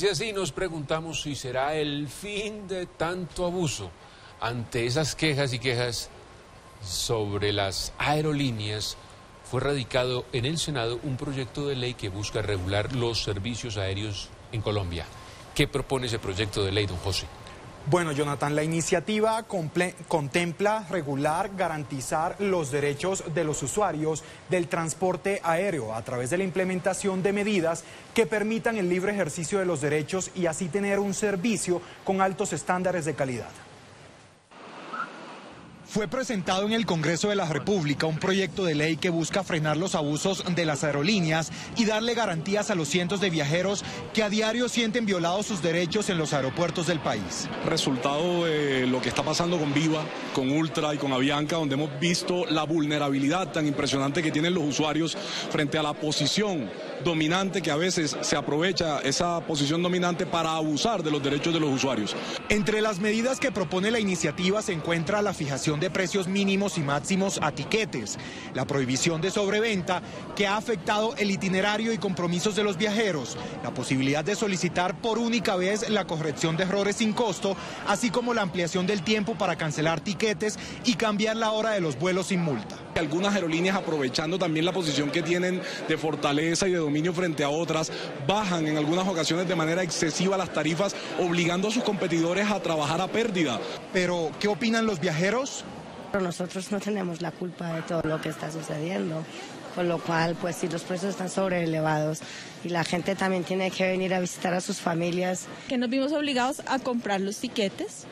Y así nos preguntamos si será el fin de tanto abuso ante esas quejas y quejas sobre las aerolíneas, fue radicado en el Senado un proyecto de ley que busca regular los servicios aéreos en Colombia. ¿Qué propone ese proyecto de ley, don José? Bueno, Jonathan, la iniciativa contempla regular, garantizar los derechos de los usuarios del transporte aéreo a través de la implementación de medidas que permitan el libre ejercicio de los derechos y así tener un servicio con altos estándares de calidad. Fue presentado en el Congreso de la República un proyecto de ley que busca frenar los abusos de las aerolíneas y darle garantías a los cientos de viajeros que a diario sienten violados sus derechos en los aeropuertos del país. Resultado de lo que está pasando con Viva, con Ultra y con Avianca, donde hemos visto la vulnerabilidad tan impresionante que tienen los usuarios frente a la posición dominante que a veces se aprovecha esa posición dominante para abusar de los derechos de los usuarios. Entre las medidas que propone la iniciativa se encuentra la fijación de precios mínimos y máximos a tiquetes, la prohibición de sobreventa que ha afectado el itinerario y compromisos de los viajeros, la posibilidad de solicitar por única vez la corrección de errores sin costo, así como la ampliación del tiempo para cancelar tiquetes y cambiar la hora de los vuelos sin multa. Algunas aerolíneas aprovechando también la posición que tienen de fortaleza y de dominio frente a otras, bajan en algunas ocasiones de manera excesiva las tarifas, obligando a sus competidores a trabajar a pérdida. Pero, ¿qué opinan los viajeros? Nosotros no tenemos la culpa de todo lo que está sucediendo, con lo cual, pues si los precios están sobre elevados y la gente también tiene que venir a visitar a sus familias. Que nos vimos obligados a comprar los tiquetes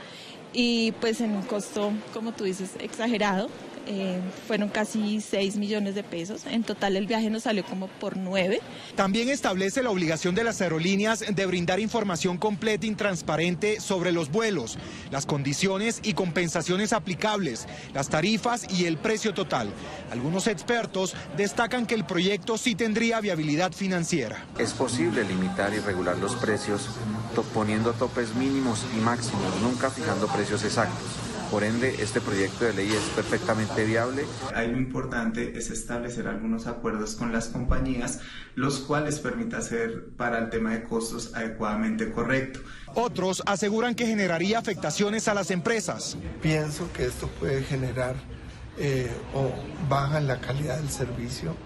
y pues en un costo, como tú dices, exagerado eh, fueron casi 6 millones de pesos. En total el viaje nos salió como por 9. También establece la obligación de las aerolíneas de brindar información completa y transparente sobre los vuelos, las condiciones y compensaciones aplicables, las tarifas y el precio total. Algunos expertos destacan que el proyecto sí tendría viabilidad financiera. Es posible limitar y regular los precios poniendo topes mínimos y máximos, nunca fijando precios exactos. Por ende, este proyecto de ley es perfectamente viable. Ahí lo importante es establecer algunos acuerdos con las compañías, los cuales permita hacer para el tema de costos adecuadamente correcto. Otros aseguran que generaría afectaciones a las empresas. Pienso que esto puede generar eh, o baja en la calidad del servicio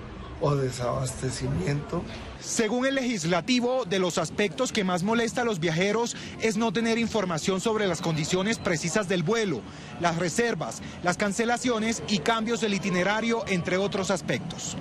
o desabastecimiento. Según el legislativo, de los aspectos que más molesta a los viajeros es no tener información sobre las condiciones precisas del vuelo, las reservas, las cancelaciones y cambios del itinerario, entre otros aspectos.